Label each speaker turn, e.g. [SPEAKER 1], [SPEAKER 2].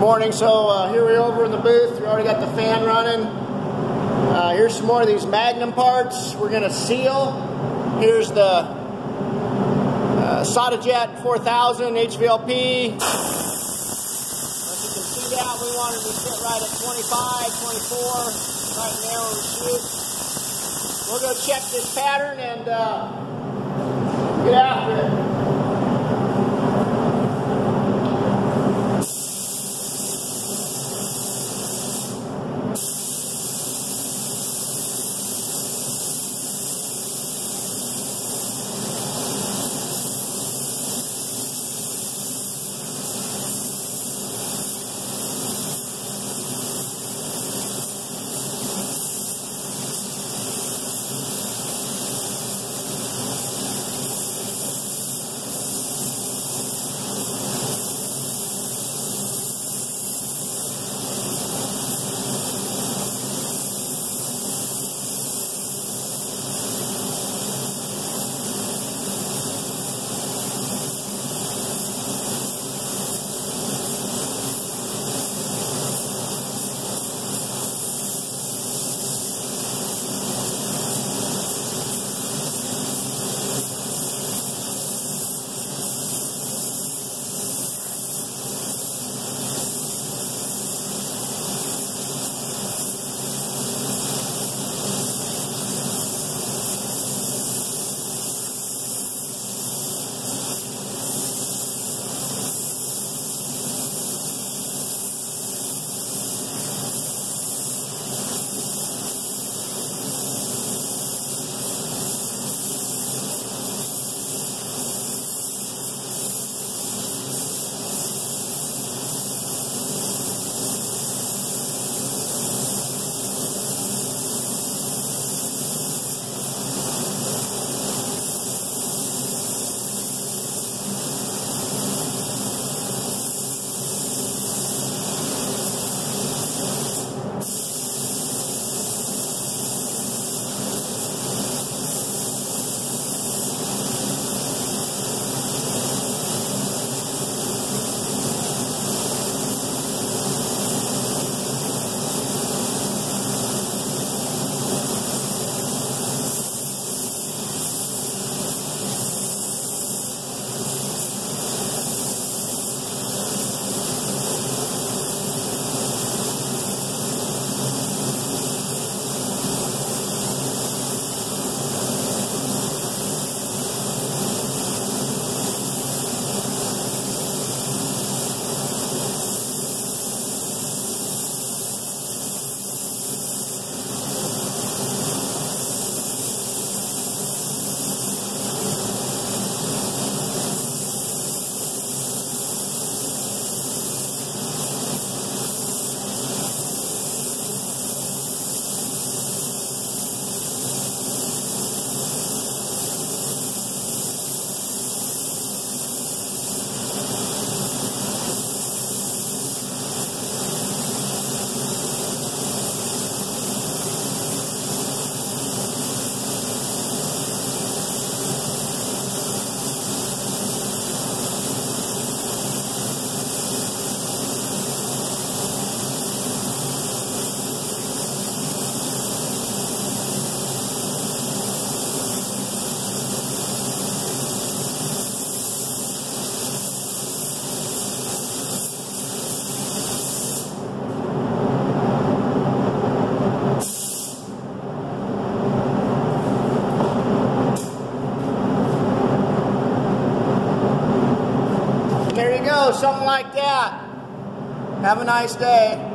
[SPEAKER 1] morning. So uh, here we are over in the booth. We already got the fan running. Uh, here's some more of these Magnum parts. We're going to seal. Here's the uh, SATAjet 4000 HVLP. As you can see we wanted to sit right at 25, 24, right in there we shoot. We'll go check this pattern and uh, get after it. Something like that. Have a nice day.